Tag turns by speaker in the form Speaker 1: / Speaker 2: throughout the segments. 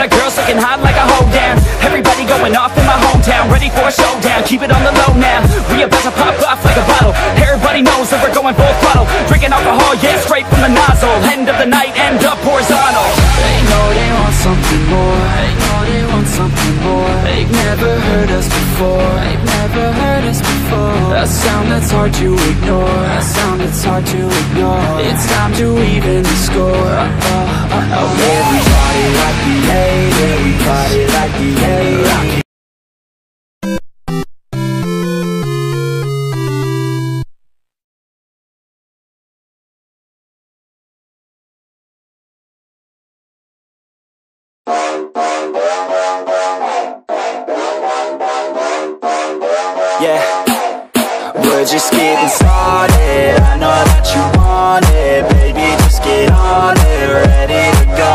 Speaker 1: All the girls looking hot like a hoe down. Everybody going off in my hometown. Ready for a showdown, keep it on the low now. We about to pop off like a bottle. Everybody knows that we're going full throttle. Drinking alcohol, yeah, straight from the nozzle. End of the night, end up horizontal.
Speaker 2: They know they want something more. They know they want something more. They've never heard us before. They've never that's hard to ignore. A sound that's hard to ignore. It's time to even the score. Uh, uh, oh, Everybody like the hate Everybody like the hate we're just getting started. I know that you want it Baby, just get on it. Ready to go.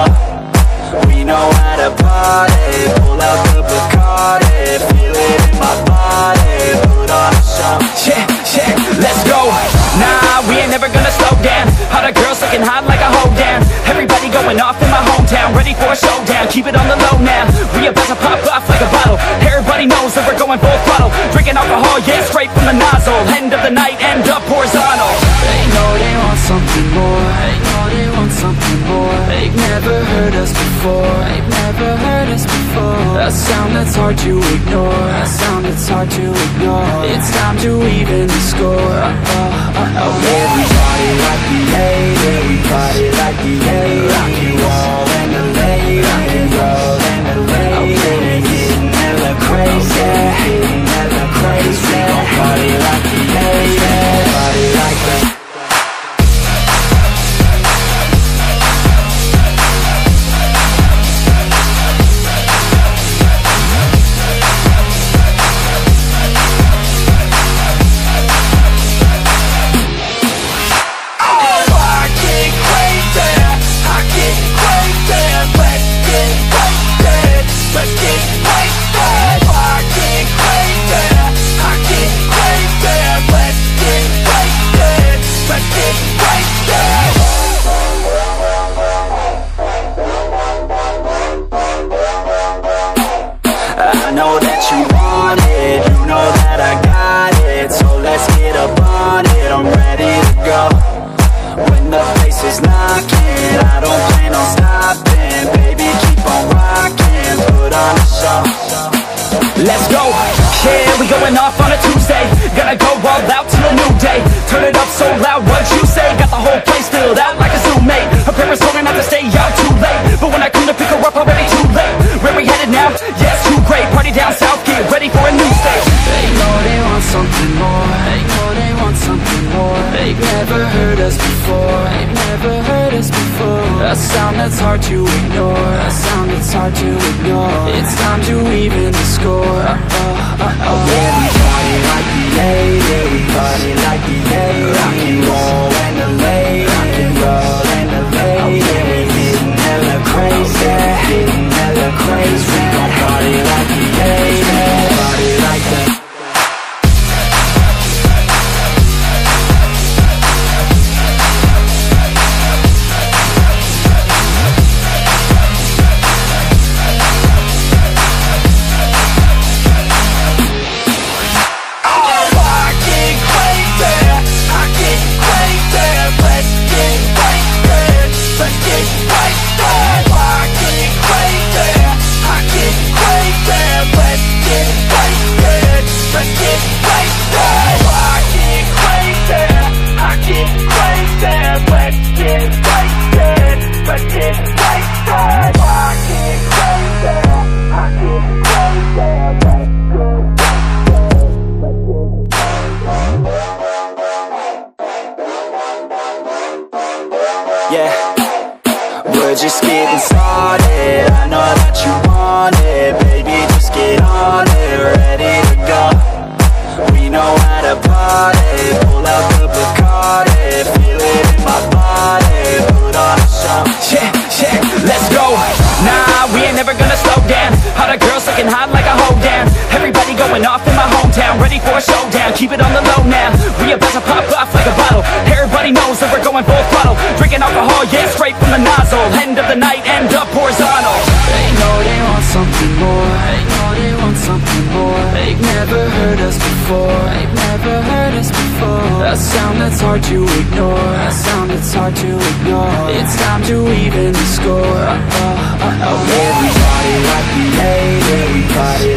Speaker 2: We know how to party. Pull out the Bacardi. Feel it in my body. Put on a show.
Speaker 1: Yeah, yeah, let's go. Nah, we ain't never gonna slow down. All the girls looking hot
Speaker 2: us before. They've never heard us before. A sound that's hard to ignore. A sound that's hard to ignore. It's time to even the score. Uh, uh, uh, oh, Everybody like the ready to go. When the place is knocking, I don't plan on stopping. Baby, keep on rocking, put on a show.
Speaker 1: Let's go, yeah, we going off on a A
Speaker 2: sound that's hard to ignore. A sound that's hard to ignore. It's time to even the score. Uh, uh, uh, uh. Oh, yeah, we party like the 80s Party like the
Speaker 1: 80s going off in my hometown
Speaker 3: ready for a showdown. Keep it on the low now, we about to pop off like a bottle. Everybody knows that we're going full throttle. Drinking alcohol, yeah, straight from the nozzle. End of the night, end up horizontal
Speaker 1: They know they want something more. They know they want something more. They've never heard us before. They've never heard us before. A sound that's hard to ignore. A sound that's hard to ignore. It's time to even the score. Uh, uh, uh, uh.
Speaker 4: Everybody like the A, everybody